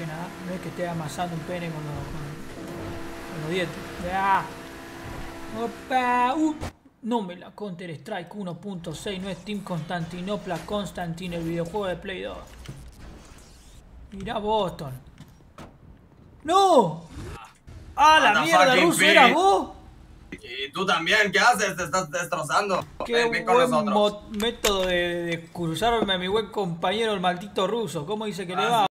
No es que esté amasando un pene con los, con, los dientes. ¡Ya! ¡Opa! Uh. No me la Counter Strike 1.6, no es Team Constantinopla Constantine, el videojuego de Play 2. Mirá Boston. ¡No! ¡Ah, la mierda, ruso! ¿Eras vos? ¿Y tú también? ¿Qué haces? Te estás destrozando. Qué Ven buen método de, de cruzarme a mi buen compañero, el maldito ruso. ¿Cómo dice que le ah, va?